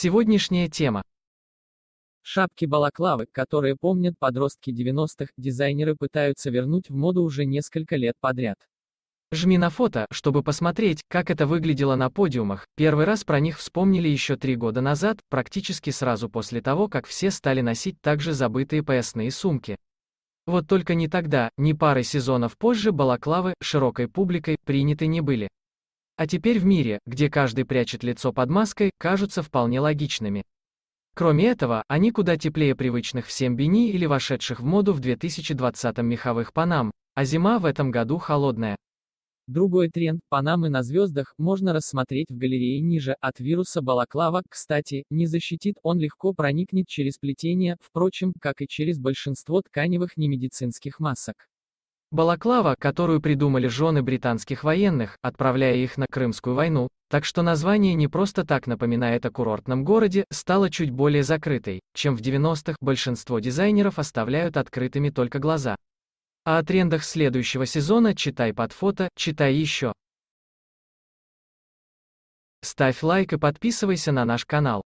Сегодняшняя тема. Шапки-балаклавы, которые помнят подростки 90-х, дизайнеры пытаются вернуть в моду уже несколько лет подряд. Жми на фото, чтобы посмотреть, как это выглядело на подиумах. Первый раз про них вспомнили еще три года назад, практически сразу после того, как все стали носить также забытые поясные сумки. Вот только ни тогда, ни пары сезонов позже балаклавы широкой публикой приняты не были. А теперь в мире, где каждый прячет лицо под маской, кажутся вполне логичными. Кроме этого, они куда теплее привычных всем бини или вошедших в моду в 2020 меховых панам, а зима в этом году холодная. Другой тренд «Панамы на звездах» можно рассмотреть в галерее ниже, от вируса балаклава, кстати, не защитит, он легко проникнет через плетение, впрочем, как и через большинство тканевых немедицинских масок. Балаклава, которую придумали жены британских военных, отправляя их на Крымскую войну, так что название не просто так напоминает о курортном городе, стало чуть более закрытой, чем в 90-х большинство дизайнеров оставляют открытыми только глаза. А о трендах следующего сезона читай под фото, читай еще. Ставь лайк и подписывайся на наш канал.